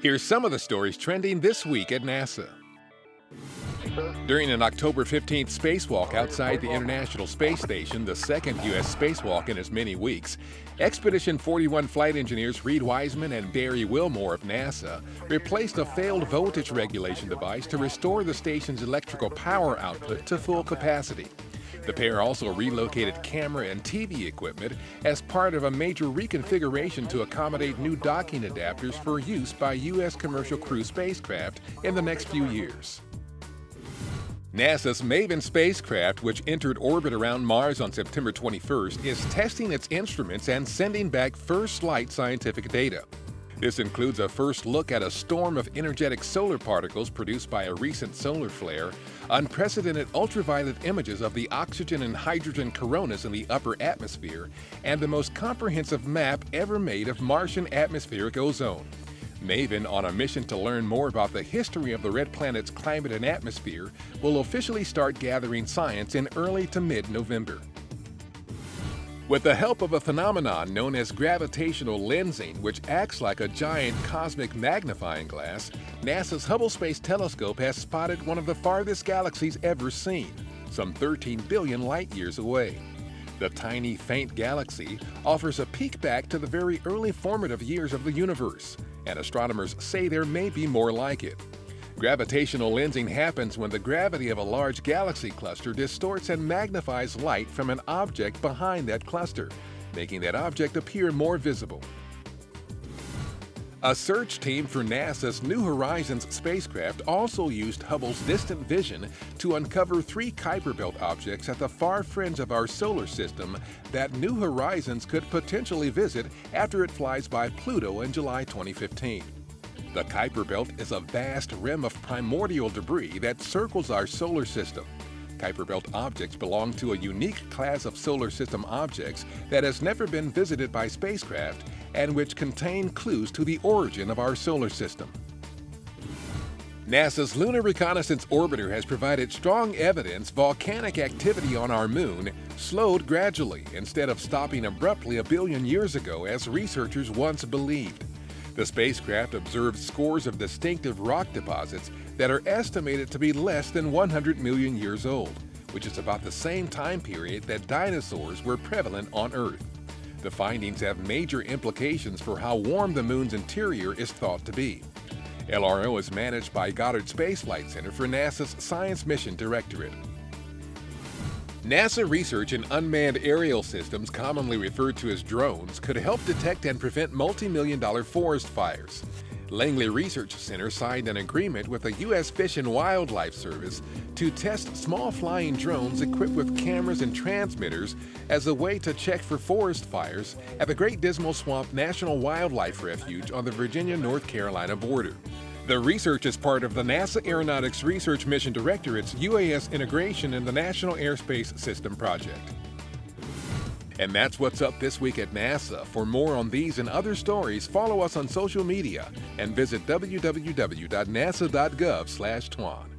Here's some of the stories trending this week at NASA. During an October 15th spacewalk outside the International Space Station, the second U.S. spacewalk in as many weeks, Expedition 41 flight engineers Reid Wiseman and Barry Wilmore of NASA replaced a failed voltage regulation device to restore the station's electrical power output to full capacity. The pair also relocated camera and TV equipment as part of a major reconfiguration to accommodate new docking adapters for use by U.S. commercial crew spacecraft in the next few years. NASA's MAVEN spacecraft, which entered orbit around Mars on September 21st, is testing its instruments and sending back first light scientific data. This includes a first look at a storm of energetic solar particles produced by a recent solar flare, unprecedented ultraviolet images of the oxygen and hydrogen coronas in the upper atmosphere, and the most comprehensive map ever made of Martian atmospheric ozone. MAVEN, on a mission to learn more about the history of the red planet's climate and atmosphere, will officially start gathering science in early to mid November. With the help of a phenomenon known as gravitational lensing, which acts like a giant cosmic magnifying glass, NASA's Hubble Space Telescope has spotted one of the farthest galaxies ever seen, some 13 billion light years away. The tiny, faint galaxy offers a peek back to the very early formative years of the universe, and astronomers say there may be more like it. Gravitational lensing happens when the gravity of a large galaxy cluster distorts and magnifies light from an object behind that cluster, making that object appear more visible. A search team for NASA's New Horizons spacecraft also used Hubble's distant vision to uncover three Kuiper Belt objects at the far fringe of our solar system that New Horizons could potentially visit after it flies by Pluto in July 2015. The Kuiper Belt is a vast rim of primordial debris that circles our solar system. Kuiper Belt objects belong to a unique class of solar system objects that has never been visited by spacecraft and which contain clues to the origin of our solar system. NASA's Lunar Reconnaissance Orbiter has provided strong evidence volcanic activity on our moon slowed gradually instead of stopping abruptly a billion years ago as researchers once believed. The spacecraft observed scores of distinctive rock deposits that are estimated to be less than 100 million years old, which is about the same time period that dinosaurs were prevalent on Earth. The findings have major implications for how warm the moon's interior is thought to be. LRO is managed by Goddard Space Flight Center for NASA's Science Mission Directorate. NASA research in unmanned aerial systems, commonly referred to as drones, could help detect and prevent multi-million dollar forest fires. Langley Research Center signed an agreement with the U.S. Fish and Wildlife Service to test small flying drones equipped with cameras and transmitters as a way to check for forest fires at the Great Dismal Swamp National Wildlife Refuge on the Virginia-North Carolina border. The research is part of the NASA Aeronautics Research Mission Directorate's UAS integration in the National Airspace System project. And that's what's up this week at NASA. For more on these and other stories, follow us on social media and visit www.nasa.gov/twan.